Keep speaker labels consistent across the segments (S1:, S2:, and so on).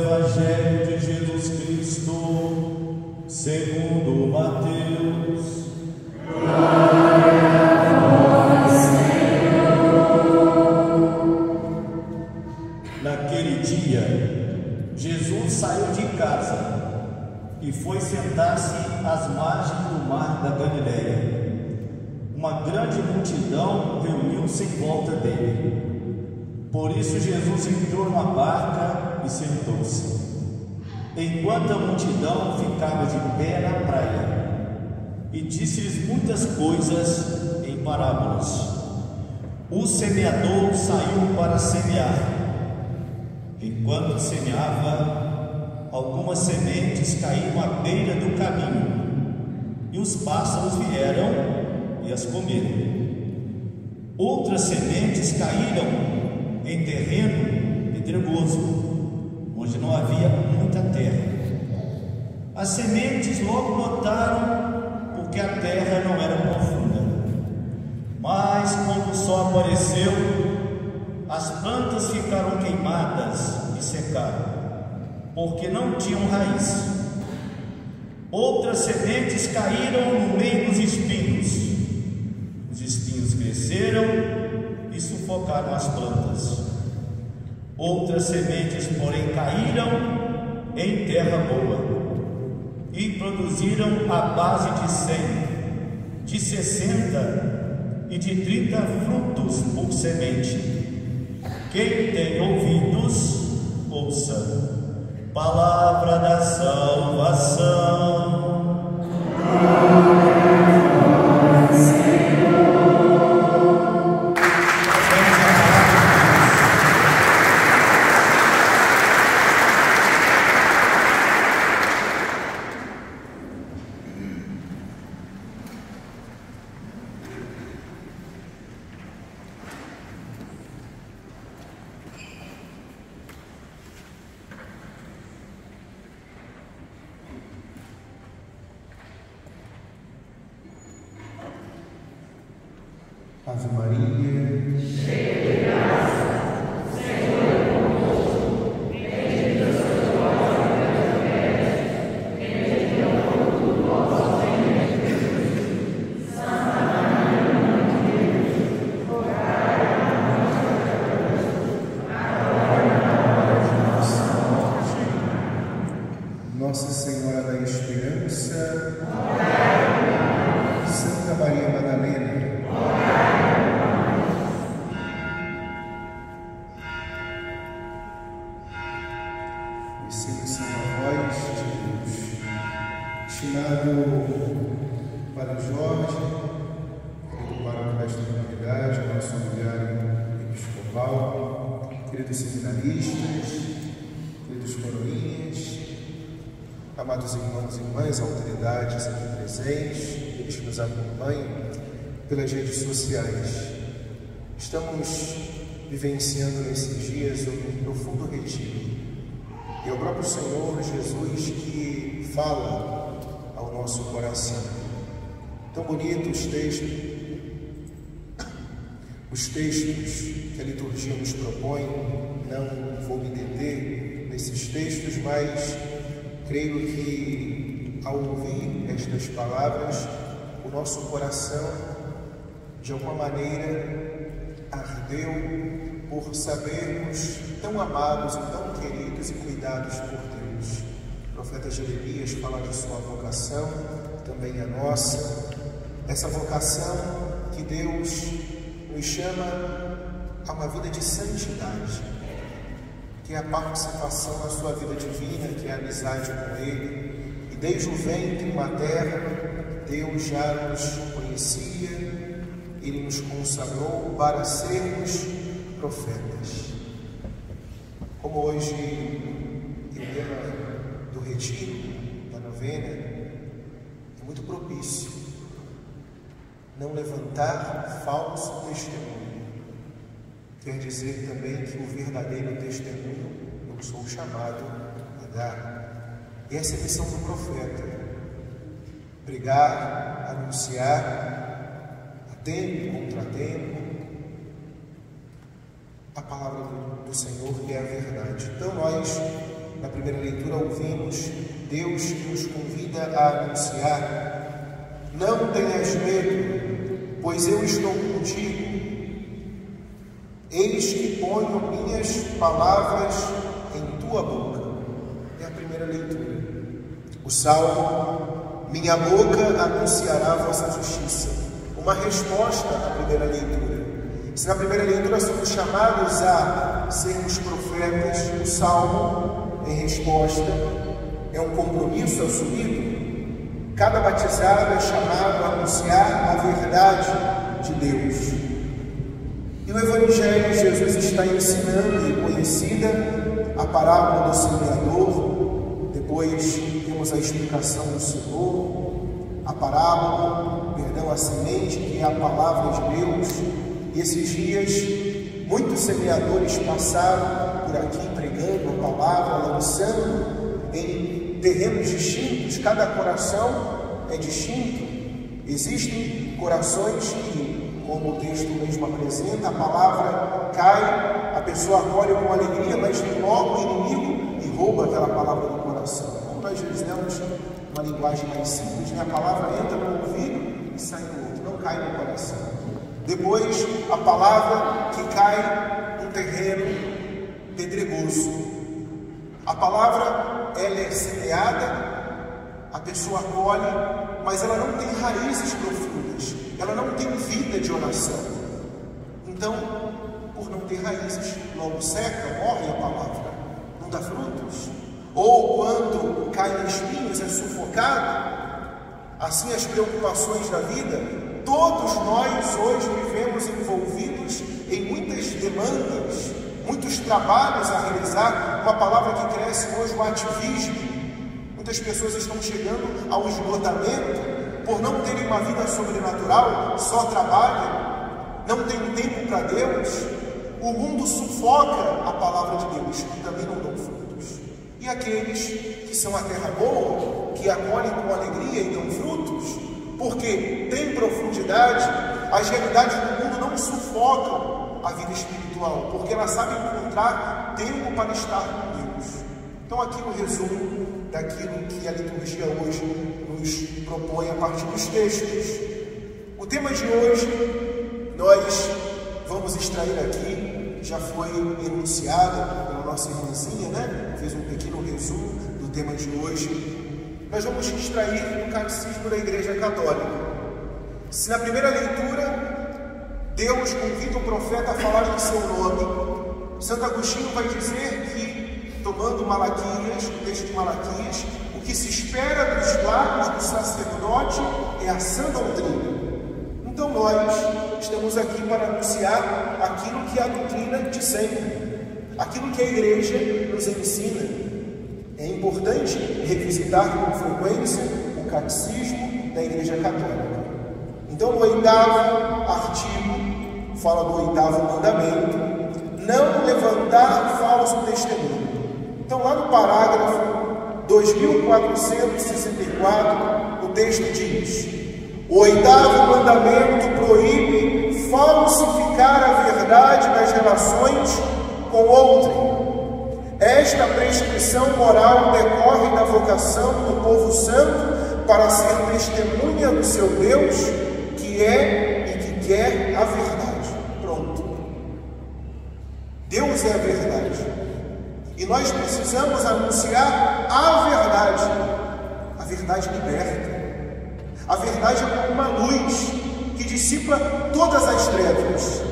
S1: Evangelho de Jesus Cristo, segundo Mateus. Naquele dia, Jesus saiu de casa e foi sentar-se às margens do mar da Galileia. Uma grande multidão reuniu-se em volta dele. Por isso Jesus entrou numa barca e sentou-se. Enquanto a multidão ficava de pé na praia, e disse-lhes muitas coisas em parábolas. O semeador saiu para semear. Enquanto semeava, algumas sementes caíram à beira do caminho, e os pássaros vieram e as comeram. Outras sementes caíram em terreno pedregoso, onde não havia muita terra. As sementes logo notaram, porque a terra não era profunda. Mas quando o sol apareceu, as plantas ficaram queimadas e secaram, porque não tinham raiz. Outras sementes caíram no meio dos espinhos. Os espinhos cresceram e sufocaram as plantas. Outras sementes, porém, caíram em terra boa e produziram a base de cem, de sessenta e de trinta frutos por semente. Quem tem ouvidos, ouça. Palavra da salvação.
S2: Ave Maria, sociais. Estamos vivenciando nesses dias um profundo retiro. E é o próprio Senhor Jesus que fala ao nosso coração. Tão bonitos os textos, os textos que a liturgia nos propõe, não vou me deter nesses textos, mas creio que ao ouvir estas palavras, o nosso coração, de alguma maneira, ardeu por sabermos tão amados e tão queridos e cuidados por Deus. O profeta Jeremias fala de sua vocação, também a nossa, essa vocação que Deus nos chama a uma vida de santidade, que é a participação na sua vida divina, que é a amizade com Ele. E desde o ventre materno, Deus já nos conhecia, Ele nos consagrou para sermos profetas. Como hoje, o tema do retiro, da novena, é muito propício. Não levantar falso testemunho. Quer dizer também que o verdadeiro testemunho eu sou chamado a dar. E essa é a missão do profeta. pregar, anunciar, tempo, contratempo, a palavra do Senhor é a verdade. Então nós, na primeira leitura, ouvimos Deus que nos convida a anunciar: Não tenhas medo, pois eu estou contigo. Eis que ponho minhas palavras em tua boca. É a primeira leitura. O salmo: Minha boca anunciará a vossa justiça. Uma resposta à primeira leitura. Se na primeira leitura somos chamados a sermos profetas, o salmo, em resposta, é um compromisso assumido. Cada batizado é chamado a anunciar a verdade de Deus. E o Evangelho, Jesus está ensinando e conhecida a parábola do semeador, depois temos a explicação do Senhor, a parábola, a semente, que é a palavra de Deus. Esses dias, muitos semeadores passaram por aqui pregando a palavra, lançando em terrenos distintos, cada coração é distinto. Existem corações que, como o texto mesmo apresenta, a palavra cai, a pessoa acolhe com alegria, mas vem logo o inimigo e rouba aquela palavra do coração. Como nós dizemos, uma linguagem mais simples, né? a palavra entra ouvido e sai no outro, não cai no coração. Depois, a palavra que cai no terreno pedregoso. A palavra ela é semeada, a pessoa colhe, mas ela não tem raízes profundas, ela não tem vida de oração. Então, por não ter raízes, logo seca, morre a palavra, não dá frutos. Ou quando cai em espinhos, é sufocado. Assim, as preocupações da vida, todos nós hoje vivemos envolvidos em muitas demandas, muitos trabalhos a realizar, uma palavra que cresce hoje, o ativismo. Muitas pessoas estão chegando ao esgotamento por não terem uma vida sobrenatural, só trabalham, não tem tempo para Deus. O mundo sufoca a palavra de Deus e também não dão frutos. Aqueles que são a terra boa, que acolhem com alegria e dão frutos, porque tem profundidade, as realidades do mundo não sufocam a vida espiritual porque ela sabe encontrar tempo para estar com Deus. Então, aqui no resumo daquilo que a liturgia hoje nos propõe a partir dos textos. O tema de hoje nós vamos extrair aqui, já foi enunciado nossa irmãzinha, né? Fez um pequeno resumo do tema de hoje. Nós vamos extrair do Catecismo da Igreja Católica. Se na primeira leitura Deus convida o profeta a falar em seu nome. Santo Agostinho vai dizer que, tomando Malaquias, o texto de Malaquias, o que se espera dos lábios do sacerdote é a sã doutrina. Então nós estamos aqui para anunciar aquilo que é a doutrina de sempre, aquilo que a igreja nos ensina. É importante revisitar com frequência o catecismo da Igreja Católica. Então, no oitavo artigo fala do oitavo mandamento, não levantar falso testemunho. Então, lá no parágrafo 2464, o texto diz: o oitavo mandamento proíbe falsificar a verdade nas relações com outrem. Esta prescrição moral decorre da vocação do povo santo para ser testemunha do seu Deus, que é e que quer a verdade. Deus é a verdade. E nós precisamos anunciar a verdade. A verdade liberta. A verdade é como uma luz que dissipa todas as trevas.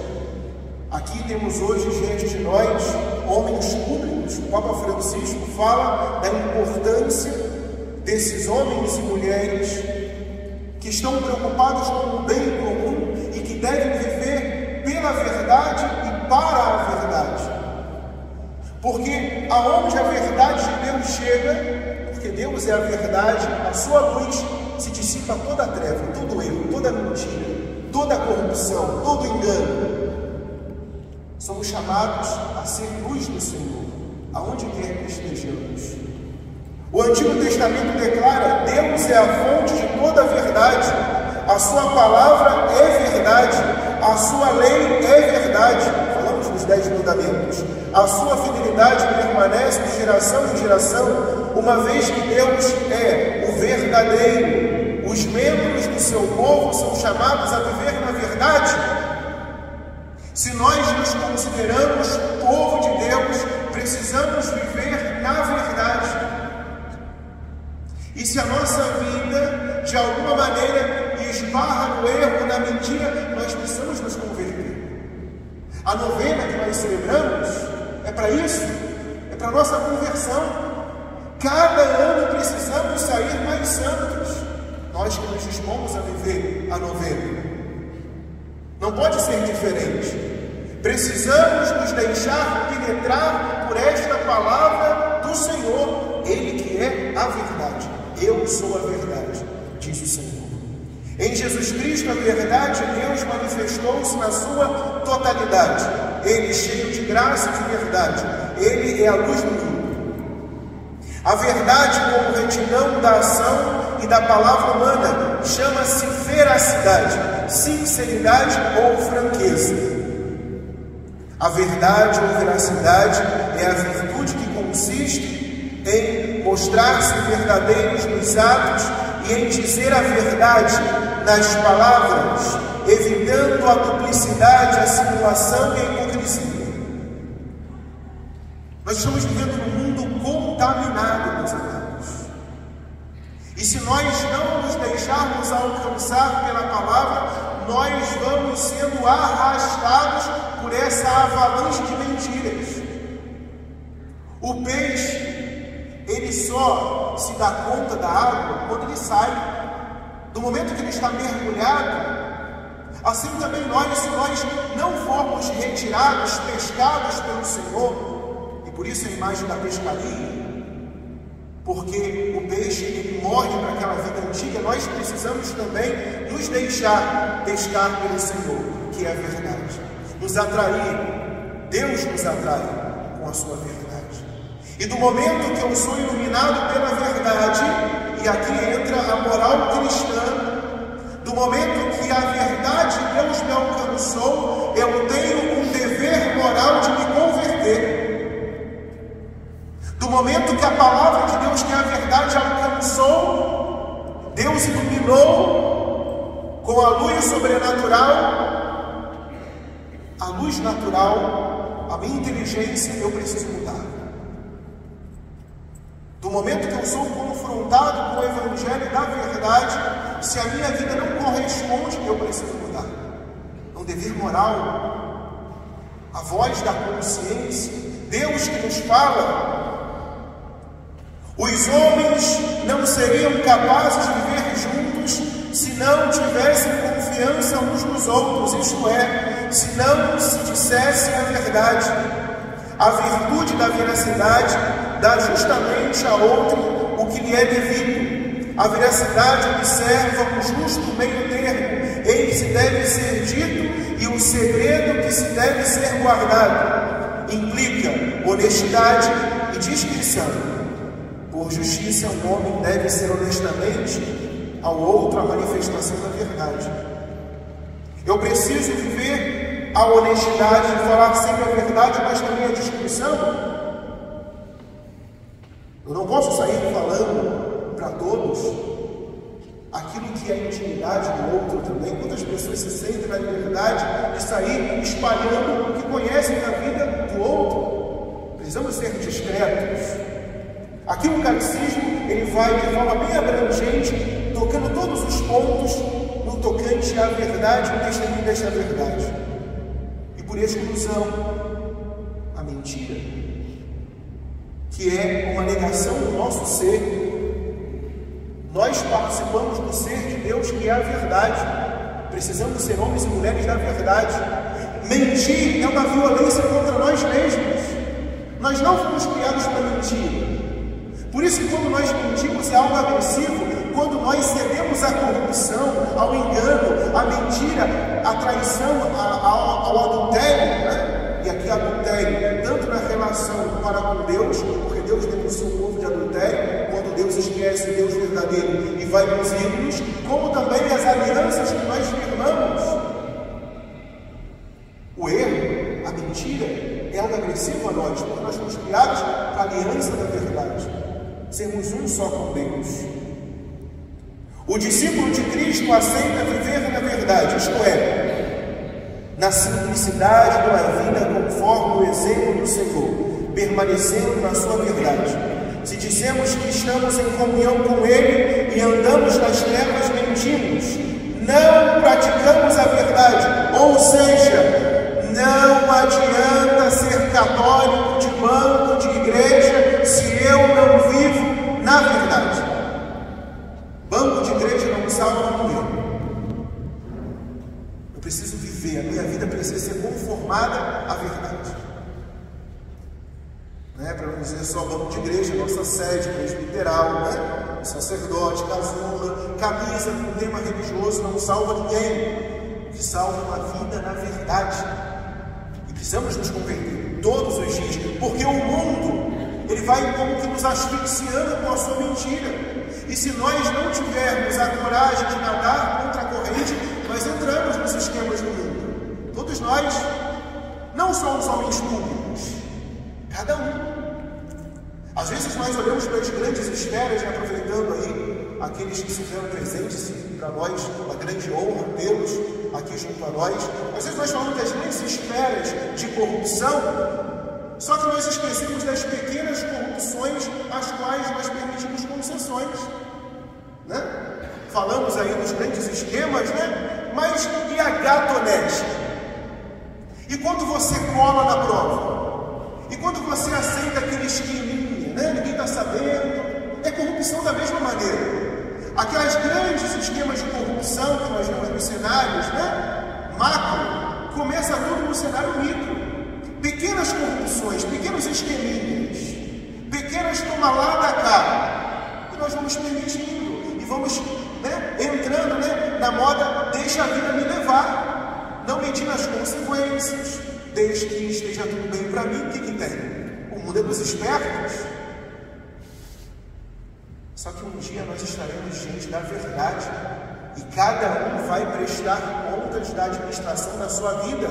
S2: Aqui temos hoje diante de nós homens públicos. O Papa Francisco fala da importância desses homens e mulheres que estão preocupados com o bem comum e que devem viver pela verdade e para a verdade. Porque aonde a verdade de Deus chega, porque Deus é a verdade, a sua luz se dissipa toda a treva, todo erro, toda mentira, toda corrupção, todo engano. Somos chamados a ser luz do Senhor, aonde quer que estejamos. O Antigo Testamento declara: Deus é a fonte de toda a verdade, a sua palavra é verdade, a sua lei é verdade. Falamos dos dez mandamentos. A sua fidelidade permanece de geração em geração, uma vez que Deus é o verdadeiro. Os membros do seu povo são chamados a viver na verdade. Se nós nos consideramos povo de Deus, precisamos viver na verdade. E se a nossa vida, de alguma maneira, esbarra no erro, na mentira, nós precisamos nos converter. A novena que nós celebramos é para isso, é para a nossa conversão. Cada ano precisamos sair mais santos. Nós que nos dispomos a viver a novena. Não pode ser diferente. Precisamos nos deixar penetrar por esta palavra do Senhor, Ele que é a verdade. Eu sou a verdade, diz o Senhor. Em Jesus Cristo, a verdade de Deus manifestou-se na sua totalidade. Ele, cheio de graça e de verdade, ele é a luz do mundo. A verdade, como retidão da ação e da palavra humana, chama-se veracidade, sinceridade ou franqueza. A verdade ou veracidade é a virtude que consiste em mostrar-se verdadeiros nos atos e em dizer a verdade nas palavras, evitando a duplicidade, a simulação e a hipocrisia. Nós estamos vivendo num mundo contaminado. E se nós não nos deixarmos alcançar pela palavra, nós vamos sendo arrastados por essa avalanche de mentiras. O peixe, ele só se dá conta da água quando ele sai. No momento que ele está mergulhado, assim também nós, se nós não formos retirados, pescados pelo Senhor, e por isso a imagem da pescaria, porque o peixe ele morre para aquela vida antiga, nós precisamos também nos deixar pescar pelo Senhor, que é a verdade, nos atrair, Deus nos atrai com a sua verdade. E do momento que eu sou iluminado pela verdade, e aqui entra a moral cristã. Do momento que a verdade de Deus me alcançou, eu tenho um dever moral de me momento que a palavra de Deus, que é a verdade, alcançou, Deus iluminou com a luz sobrenatural, a luz natural, a minha inteligência, eu preciso mudar. No momento que eu sou confrontado com o Evangelho da verdade, se a minha vida não corresponde, eu preciso mudar. É um dever moral, a voz da consciência, Deus que nos fala. Os homens não seriam capazes de viver juntos se não tivessem confiança uns nos outros, isto é, se não se dissessem a verdade. A virtude da veracidade dá justamente a outro o que lhe é devido. A veracidade observa o justo meio termo, em que se deve ser dito e o segredo que se deve ser guardado. Implica honestidade e discrição. Por justiça, um homem deve ser honestamente ao outro a manifestação da verdade. Eu preciso viver a honestidade de falar sempre a verdade, mas também a discrição eu não posso sair falando para todos aquilo que é intimidade do outro também. Quantas pessoas se sentem na liberdade de sair espalhando o que conhecem da vida do outro? Precisamos ser discretos. Aqui o catecismo ele vai de forma bem abrangente, tocando todos os pontos no tocante à verdade, no testemunho desta verdade. E por exclusão, a mentira que é uma negação do nosso ser. Nós participamos do ser de Deus, que é a verdade. Precisamos ser homens e mulheres da verdade. Mentir é uma violência contra nós mesmos. Nós não fomos criados para mentir. Por isso que quando nós mentimos é algo agressivo, quando nós cedemos à corrupção, ao engano, à mentira, à traição, ao, ao adultério, né? e aqui adultério, tanto na relação para com Deus, porque Deus denuncia o povo de adultério, quando nos esquece o Deus verdadeiro e vai nos ídolos, como também as alianças que nós firmamos. O erro, a mentira, é algo agressivo a nós, porque nós fomos criados para a aliança da verdade, sermos um só com Deus. O discípulo de Cristo aceita viver na verdade, isto é, na simplicidade de uma vida conforme o exemplo do Senhor, permanecendo na sua verdade se dissemos que estamos em comunhão com Ele e andamos nas trevas, mentimos. Não praticamos salva uma vida na verdade. E precisamos nos converter todos os dias, porque o mundo ele vai como que nos asfixiando com a sua mentira. E se nós não tivermos a coragem de nadar contra a corrente, nós entramos nos esquemas do mundo. Todos nós não somos homens públicos, Cada um. Às vezes nós olhamos para as grandes esferas, né, aproveitando aí aqueles que se fizeram presentes para nós, uma grande honra tê-los aqui junto a nós. Às vezes nós falamos das grandes esferas de corrupção, só que nós esquecemos das pequenas corrupções às quais nós permitimos concessões. Né? Falamos aí dos grandes esquemas, né? Mas e a gatonete? E quando você cola na prova? E quando você aceita aquele esqueminha, né? ninguém está sabendo, é corrupção da mesma maneira. Aquelas grandes esquemas de corrupção que nós vemos nos cenários, né? macro, começa tudo no cenário micro. Pequenas corrupções, pequenos esqueminhas, pequenas toma lá cá, que nós vamos permitindo e vamos né, entrando né, na moda, deixa a vida me levar, não medindo as consequências desde que esteja tudo bem para mim, o que, que tem? O mundo é dos espertos. Dia nós estaremos diante da verdade e cada um vai prestar contas da administração da sua vida.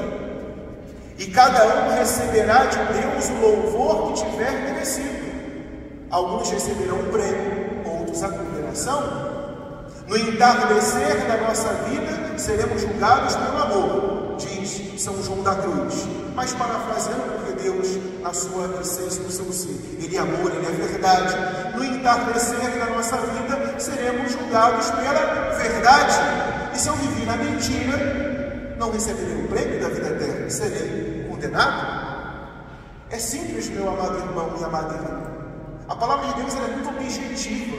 S2: E cada um receberá de Deus o louvor que tiver merecido. Alguns receberão o prêmio, outros a condenação. No entardecer da nossa vida, seremos julgados pelo amor diz São João da Cruz. Mas parafraseando, porque Deus, na sua essência, no seu ser, Ele é amor, Ele é verdade. No entardecer da nossa vida, seremos julgados pela verdade. E se eu vivi na mentira, não receberei o prêmio da vida eterna, serei condenado? É simples, meu amado irmão, minha amada irmã. A palavra de Deus é muito objetiva.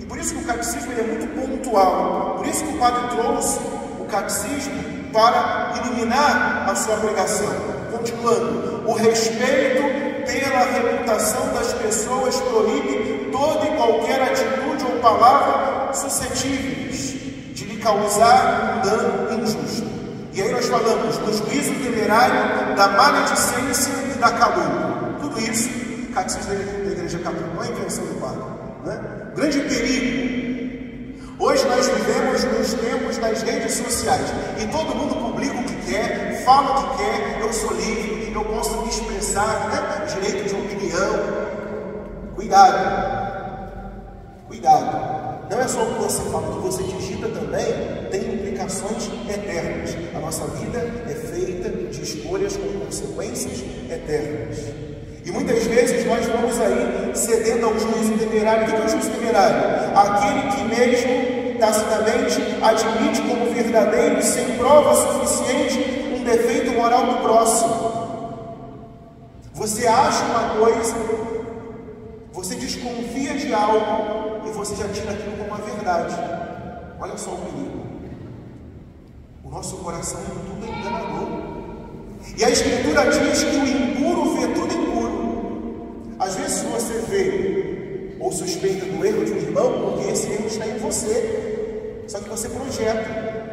S2: E por isso que o catecismo é muito pontual. Por isso que o padre trouxe o catecismo para iluminar a sua pregação. Continuando, o respeito pela reputação das pessoas proíbe toda e qualquer atitude ou palavra suscetíveis de lhe causar um dano injusto. E aí nós falamos do juízo temerário, da maledicência e da calúnia. Tudo isso, catecismo da Igreja Católica, não é invenção do Padre. Né? Grande perigo Hoje nós vivemos nos tempos das redes sociais e todo mundo publica o que quer, fala o que quer, eu sou livre, eu posso me expressar, né? direito de opinião. Cuidado, cuidado. Não é só o que você fala, o que você digita também tem implicações eternas. A nossa vida é feita de escolhas com consequências eternas. E muitas vezes nós vamos aí cedendo ao juízo temerário. O que é o juízo temerário? Aquele que mesmo tacitamente admite como verdadeiro e sem prova suficiente um defeito moral do próximo. Você acha uma coisa, você desconfia de algo e você já tira aquilo como uma verdade. Olha só o perigo. O nosso coração é tudo enganador. E a Escritura diz que o impuro vê tudo impuro. Às vezes você vê ou suspeita do erro de um irmão, porque esse erro está em você. Só que você projeta.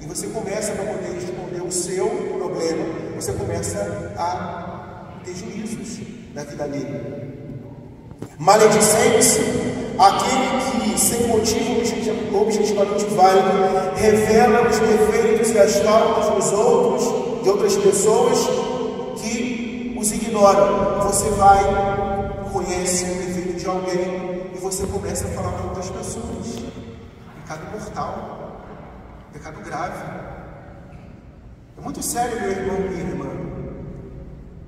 S2: E você começa, para poder responder o seu problema, você começa a ter juízos na vida dele. Maledicência aquele que, sem motivo objetivamente válido, revela os defeitos e as faltas dos outros, de outras pessoas que os ignoram. Você vai, conhece o defeito de alguém e você começa a falar para outras pessoas. Pecado mortal, pecado grave. É muito sério, meu irmão e minha irmã.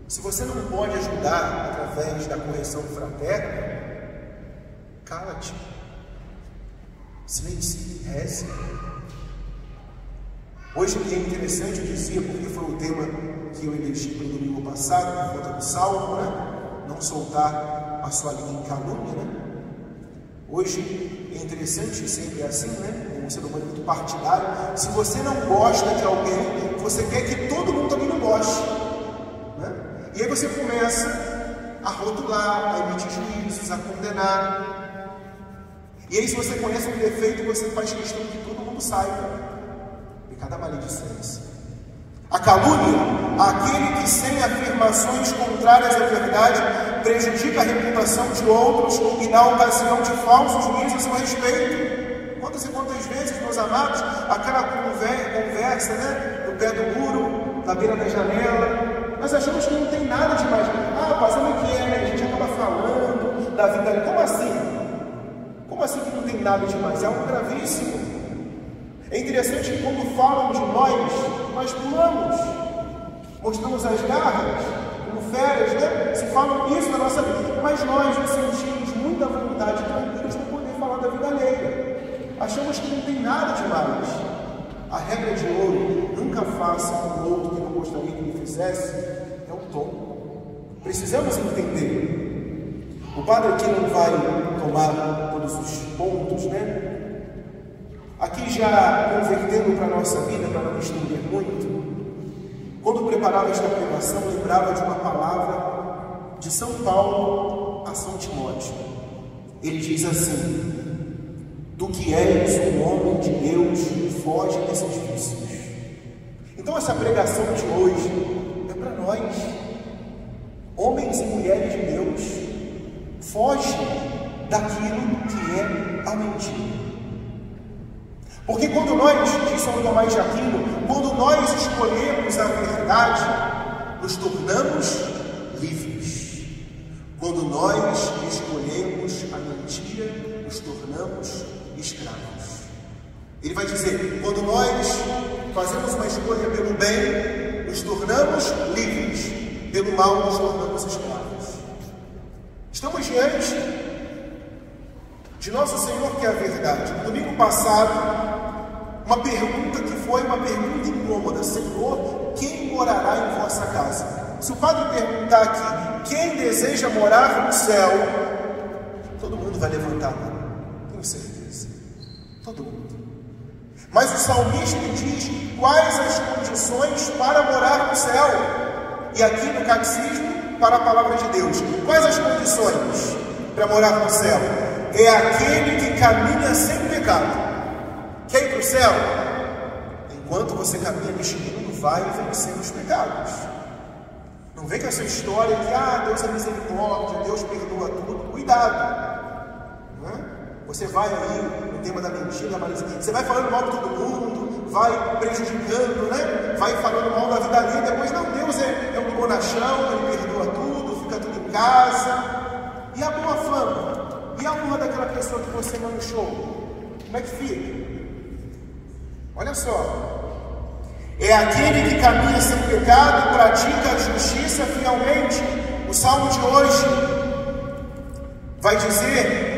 S2: Se você não pode ajudar através da correção fraterna, Cala-te. Silencie, reze. Hoje é interessante, eu dizia, porque foi o tema que eu elegi para o domingo passado, por conta do salmo, né? Não soltar a sua língua em calúnia, né? Hoje é interessante, sempre é assim, né? Um ser humano muito partidário. Se você não gosta de alguém, você quer que todo mundo também não goste. Né? E aí você começa a rotular, a emitir juízos, a condenar. E aí, se você conhece um defeito, você faz questão que todo mundo saiba. Pecado da maledicência. A calúnia, aquele que sem afirmações contrárias à verdade prejudica a reputação de outros e dá ocasião de falsos juízos a seu respeito. Quantas e quantas vezes, meus amados, aquela conversa, né, no pé do muro, na beira da janela, nós achamos que não tem nada demais. Ah, passando aqui, é, né? A gente acaba falando da vida. Como assim? Como assim que não tem nada demais? É algo gravíssimo. É interessante que quando falam de nós, nós pulamos, mostramos as garras, como férias, né? Se falam isso na nossa vida, mas nós nos sentimos muita vontade tranquilos para poder falar da vida alheia. Achamos que não tem nada demais. A regra de ouro, nunca faça com o outro que não gostaria que ele fizesse, é o tom. Precisamos entender o padre aqui não vai tomar todos os pontos, né? Aqui já convertendo para a nossa vida, para não estender muito, quando preparava esta pregação, lembrava de uma palavra de São Paulo a São Timóteo. Ele diz assim: Do que és um homem de Deus, foge desses vícios. Então, essa pregação de hoje é para nós, homens e mulheres de Deus, Foge daquilo que é a mentira. Porque quando nós, diz São Tomás de Aquino, quando nós escolhemos a verdade, nos tornamos livres. Quando nós escolhemos a mentira, nos tornamos escravos. Ele vai dizer: quando nós fazemos uma escolha pelo bem, nos tornamos livres, pelo mal, nos tornamos escravos. Estamos diante de Nosso Senhor, que é a verdade. No domingo passado, uma pergunta que foi uma pergunta incômoda: Senhor, quem morará em vossa casa? Se o padre perguntar aqui, quem deseja morar no céu, todo mundo vai levantar a mão, tenho certeza. Todo mundo. Mas o salmista diz quais as condições para morar no céu. E aqui no catecismo para a palavra de Deus. Quais as condições para morar no céu? É aquele que caminha sem pecado. Quer ir para o céu? Enquanto você caminha mundo, vai vencendo os pecados. Não vem com essa história que, ah, Deus é misericórdia, Deus perdoa tudo. Cuidado. É? Você vai aí no tema da mentira, você vai falando mal de todo mundo, vai prejudicando, né? Vai falando mal da vida ali, depois não, Deus é, é um bonachão, ele perdoa tudo, fica tudo em casa. E a boa fama? E a honra daquela pessoa que você manchou? Como é que fica? Olha só. É aquele que caminha sem pecado e pratica a justiça fielmente. O salmo de hoje vai dizer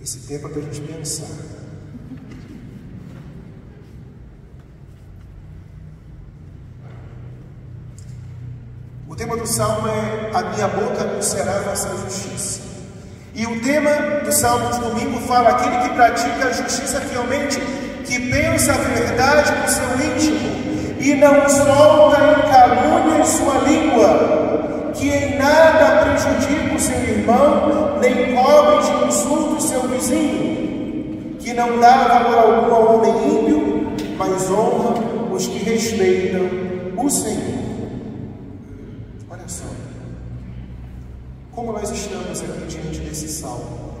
S2: Esse tempo é para a gente pensar. O tema do salmo é A minha boca anunciará a vossa justiça. E o tema do salmo de domingo fala: aquele que pratica a justiça fielmente, que pensa a verdade no seu íntimo e não solta em calúnia em sua língua, que em nada prejudica o seu irmão, nem cobre de insulto o seu vizinho, que não dá valor algum ao homem ímpio, mas honra os que respeitam o Senhor. Estamos aqui diante desse salmo.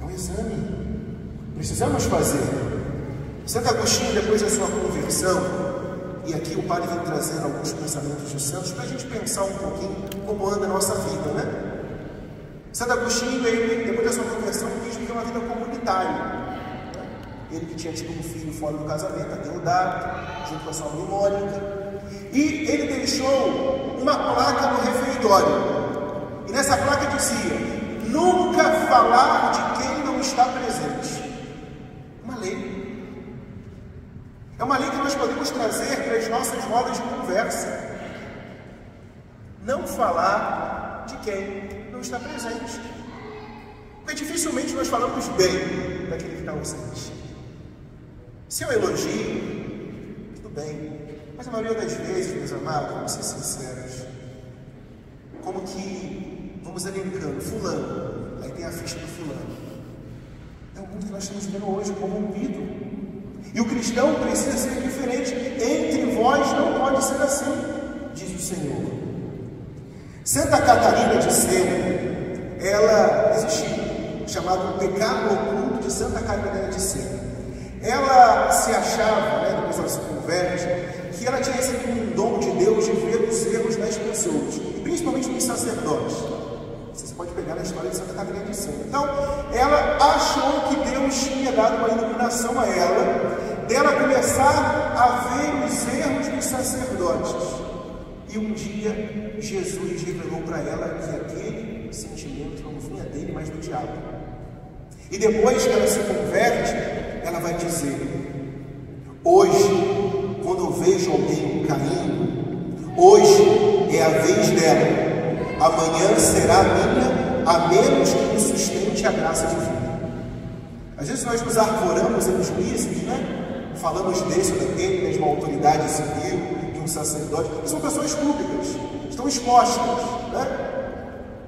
S2: É um exame. Precisamos fazer. Santo Agostinho, depois da sua conversão, e aqui o Padre vem trazendo alguns pensamentos dos santos para a gente pensar um pouquinho como anda a nossa vida, né? Santo Agostinho, ele, depois da sua conversão, quis viver uma vida comunitária. Ele que tinha tido um filho fora do casamento, a Deodato, junto com a sua mãe. E ele deixou uma placa no refeitório. E nessa placa dizia: Nunca falar de quem não está presente. Uma lei. É uma lei que nós podemos trazer para as nossas rodas de conversa. Não falar de quem está presente. Porque dificilmente nós falamos bem daquele que está ausente. Se eu elogio, tudo bem. Mas a maioria das vezes, meus amados, vamos ser sinceros, como que vamos elencando, fulano, aí tem a ficha do fulano. É o mundo que nós estamos vivendo hoje corrompido. E o cristão precisa ser diferente. Entre vós não pode ser assim, diz o Senhor. Santa Catarina de Sena, ela existiu, chamado pecado oculto de Santa Catarina de Sena. Ela se achava, né, depois ela se converte, que ela tinha recebido um dom de Deus de ver os erros das pessoas, principalmente dos sacerdotes. Pegar na história de Santa Catarina de Sena. Então, ela achou que Deus tinha dado uma iluminação a ela, dela começar a ver os erros dos sacerdotes. E um dia Jesus revelou para ela que aquele sentimento não vinha dele, mas do diabo. E depois que ela se converte, ela vai dizer: Hoje, quando eu vejo alguém caindo, hoje é a vez dela, amanhã será minha, a menos que me sustente a graça divina. Às vezes nós nos arvoramos em juízes, né? Falamos desse ou daquele, mesmo autoridade civil, um sacerdote, são pessoas públicas, estão expostas, né?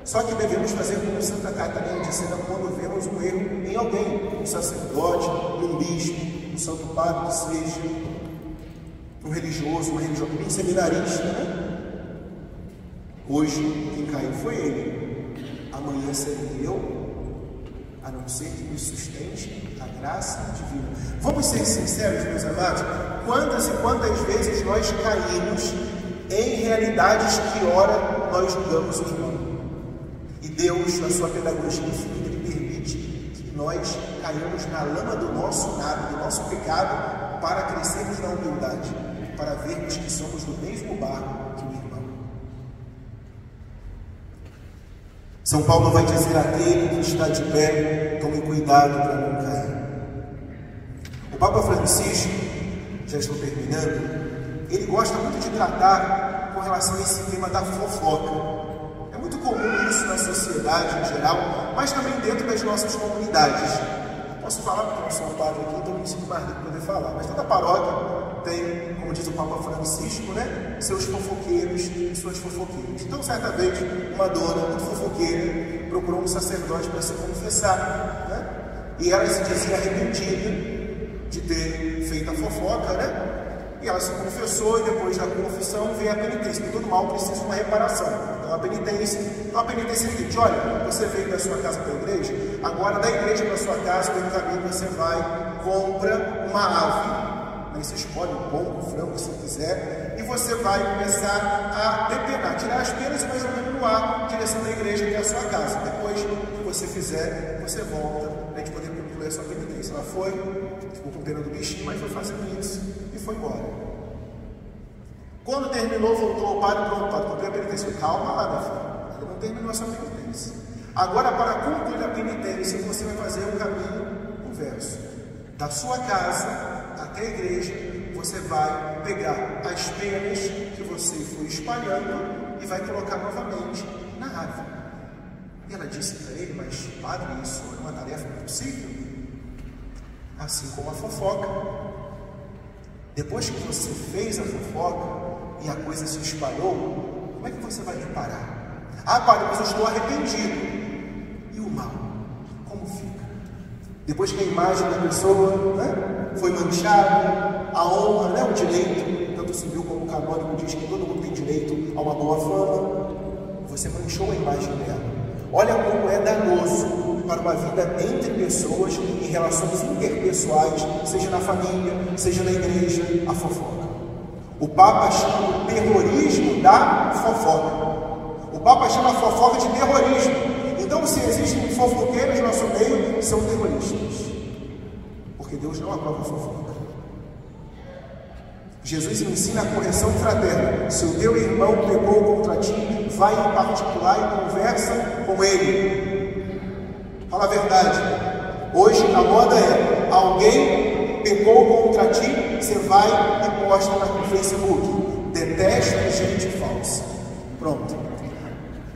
S2: Só que devemos fazer como Santa Catarina de Sena quando vemos um erro em alguém, um sacerdote, um bispo, um santo padre que seja, um religioso, uma religiosa, um seminarista, né? Hoje quem caiu foi ele, amanhã serei eu, a não ser que me sustente a graça divina. Vamos ser sinceros, meus amados? Quantas e quantas vezes nós caímos em realidades que, ora, nós julgamos o irmão? E Deus, na sua pedagogia infinita, Ele permite que nós caímos na lama do nosso nada, do nosso pecado, para crescermos na humildade, para vermos que somos do mesmo barco que o irmão. São Paulo vai dizer àquele que está de pé, tome cuidado para não cair. O Papa Francisco, já estou terminando, ele gosta muito de tratar com relação a esse tema da fofoca. É muito comum isso na sociedade em geral, mas também dentro das nossas comunidades. Posso falar porque eu não sou um padre aqui, então me sinto mais de poder falar, mas toda paróquia tem, como diz o Papa Francisco, né, seus fofoqueiros e suas fofoqueiras. Então, certa vez, uma dona muito fofoqueira procurou um sacerdote para se confessar, né? E ela se dizia arrependida de ter feito a fofoca, né? E ela se confessou e depois da confissão veio a penitência, porque todo mal precisa de uma reparação. Então a penitência, então a penitência é o seguinte, olha, você veio da sua casa para a igreja, agora da igreja para a sua casa, pelo caminho você vai, compra uma ave Aí você escolhe o pão, o frango, se quiser, e você vai começar a depenar, tirar as penas e mais ou menos no ar, direção da igreja que é a sua casa. Depois que você fizer, você volta para a gente poder concluir a sua penitência. Ela foi, ficou com pena do bichinho, mas foi fazendo isso e foi embora. Quando terminou, voltou ao padre, pronto, padre, cumprir a penitência. Calma lá, minha filha, ela não terminou a sua penitência. Agora, para concluir a penitência, você vai fazer um caminho inverso. Da sua casa a igreja, você vai pegar as penas que você foi espalhando e vai colocar novamente na árvore. E ela disse para ele, mas padre, isso é uma tarefa impossível. Assim como a fofoca. Depois que você fez a fofoca e a coisa se espalhou, como é que você vai reparar? Ah, padre, mas eu estou arrependido. E o mal? Como fica? Depois que a imagem da pessoa né, foi manchada, a honra, né, o direito, tanto civil como canônico diz que todo mundo tem direito a uma boa fama, você manchou a imagem dela. Olha como é danoso para uma vida entre pessoas, em relações interpessoais, seja na família, seja na igreja, a fofoca. O Papa chama o terrorismo da fofoca. O Papa chama a fofoca de terrorismo. Então, se existem fofoqueiros no nosso meio, são terroristas. Porque Deus não aprova fofoca. Jesus ensina a correção fraterna. Se o teu irmão pecou contra ti, vai em particular e conversa com ele. Fala a verdade. Hoje a moda é alguém pecou contra ti, você vai e posta no Facebook. Detesto gente falsa. Pronto.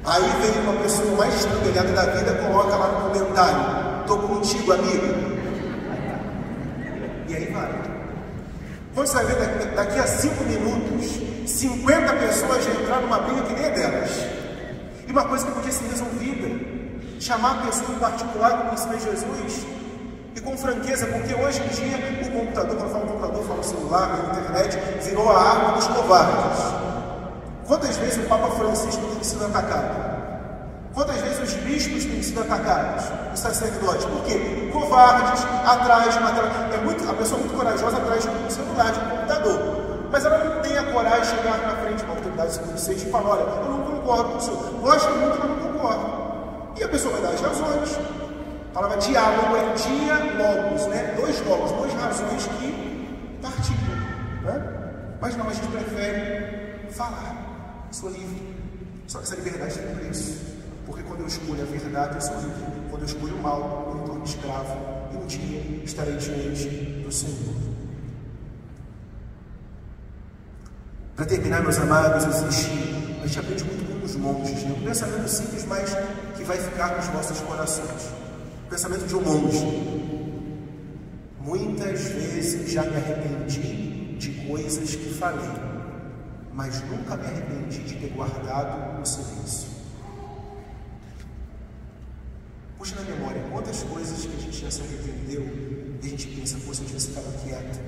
S2: Aí vem uma pessoa mais estrambelhada da vida, coloca lá no comentário: Tô contigo, amigo. E aí vai. Vai ver daqui, a cinco minutos, 50 pessoas já entraram numa briga que nem é delas. E uma coisa que podia ser resolvida. Chamar a pessoa em particular, como ensina Jesus, e com franqueza, porque hoje em dia o computador, quando fala computador, fala celular, a internet, virou a arma dos covardes. Quantas vezes o Papa Francisco tem sido atacado? Quantas vezes os bispos têm sido atacados? Os sacerdotes. Por quê? Covardes, atrás, atrás. É muito, a pessoa muito corajosa atrás de um celular, de um computador. Mas ela não tem a coragem de chegar na frente de uma autoridade civil e falar, olha, eu não concordo com o senhor. Gosto muito, mas não concordo. E a pessoa vai dar as razões. A palavra diálogo é diálogos, né? Dois logos, duas razões que partilham. Né? Mas não, a gente prefere falar. Sou livre. Só que essa liberdade tem preço. Porque quando eu escolho a verdade, eu sou livre. Quando eu escolho o mal, eu me torno escravo. E um dia estarei diante do Senhor. Para terminar, meus amados, existe. A gente aprende muito com os monges, né? um pensamento simples, mas que vai ficar nos nossos corações. O pensamento de um monge. Muitas vezes já me arrependi de coisas que falei, mas nunca me arrependi de ter guardado o silêncio. Puxa na memória quantas coisas que a gente já se arrependeu e a gente pensa, pô, se eu tivesse ficado quieto,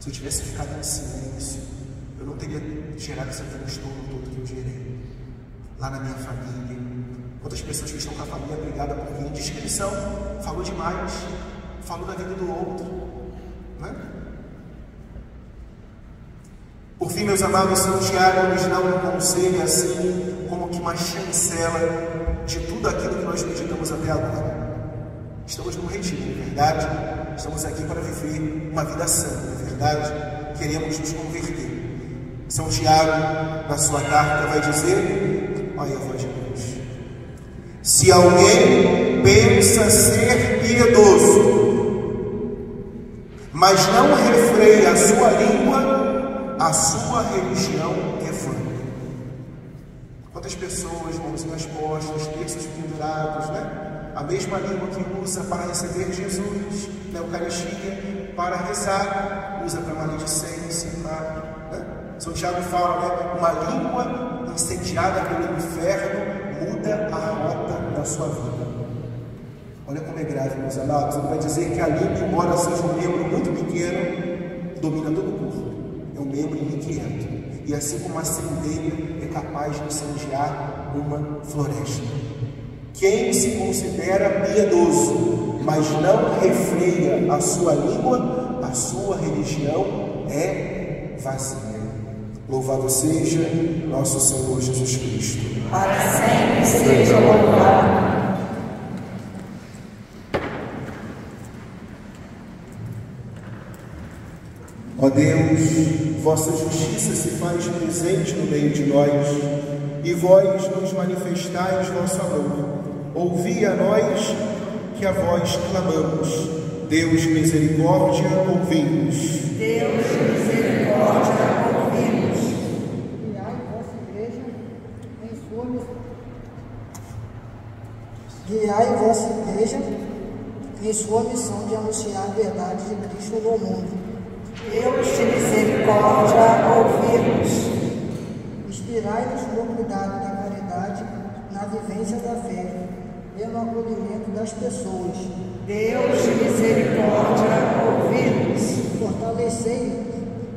S2: se eu tivesse ficado em silêncio, eu não teria gerado esse transtorno todo que eu gerei. Lá na minha família, quantas pessoas que estão com a família brigada em descrição falou demais, falou da vida do outro. Né? Por fim, meus amados, São Tiago nos dá um conselho assim, como que uma chancela de tudo aquilo que nós meditamos até agora. Estamos no retiro, é verdade? Estamos aqui para viver uma vida santa, é verdade? Queremos nos converter. São Tiago, na sua carta, vai dizer: olha a voz de Deus. Se alguém pensa ser piedoso, mas não refreia a sua língua, a sua religião é vã. Quantas pessoas, mãozinhas postas, terços pendurados, né? A mesma língua que usa para receber Jesus na Eucaristia, para rezar, usa para maledicência, para. Né? São Tiago fala, né? Uma língua incendiada pelo inferno muda a rota da sua vida. Olha como é grave, meus amados. Ele vai dizer que a língua, embora seja um membro muito pequeno, domina todo o corpo. É um membro inquieto. E assim como a centelha é capaz de incendiar uma floresta. Quem se considera piedoso, mas não refreia a sua língua, a sua religião é vazia. Louvado seja nosso Senhor Jesus Cristo.
S3: Para sempre seja louvado.
S2: Ó Deus, vossa justiça se faz presente no meio de nós, e vós nos manifestais vosso amor. Ouvi a nós que a vós clamamos. Deus misericórdia, ouvi-nos.
S3: Deus misericórdia, ouvimos.
S4: Guiai vossa igreja em sua missão. Guiai vossa igreja em sua missão de anunciar a verdade de Cristo no mundo.
S3: Deus de misericórdia, ouvimos.
S4: Inspirai-nos no cuidado da caridade, na vivência da fé, pelo acolhimento das pessoas.
S3: Deus de misericórdia, ouvi-nos.
S4: Fortalecei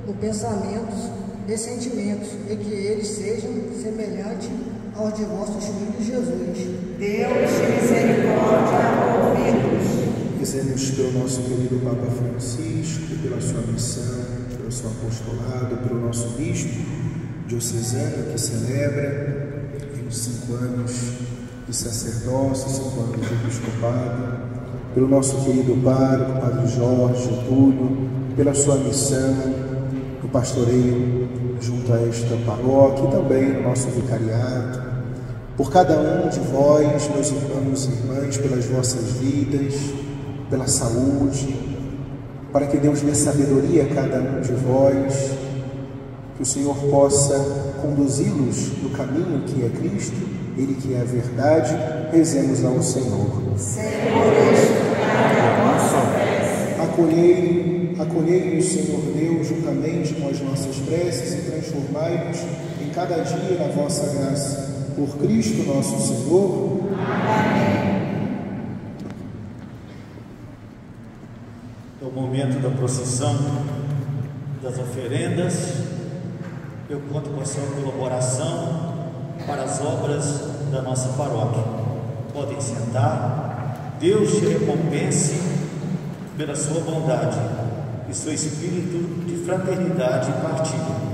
S4: no pensamentos e sentimentos, e que eles sejam semelhantes aos de vossos filhos Jesus.
S3: Deus de misericórdia, ouvi-nos.
S2: Rezemos pelo nosso querido Papa Francisco, pela sua missão, pelo seu apostolado, pelo nosso bispo diocesano que celebra os cinco anos de sacerdócio, cinco anos de episcopado, pelo nosso querido pároco, Padre Jorge, Túlio, pela sua missão no pastoreio junto a esta paróquia e também no nosso vicariato, por cada um de vós, meus irmãos e irmãs, pelas vossas vidas, pela saúde, para que Deus dê sabedoria a cada um de vós, que o Senhor possa conduzi-los no caminho que é Cristo, Ele que é a verdade, rezemos ao Senhor.
S3: Senhor, escutai a nossa prece.
S2: Acolhei, acolhei-nos, Senhor Deus, juntamente com as nossas preces e transformai-nos em cada dia na vossa graça. Por Cristo nosso Senhor.
S1: É momento da procissão das oferendas. Eu conto com a sua colaboração para as obras da nossa paróquia. Podem sentar. Deus te recompense pela sua bondade e seu espírito de fraternidade e partilha.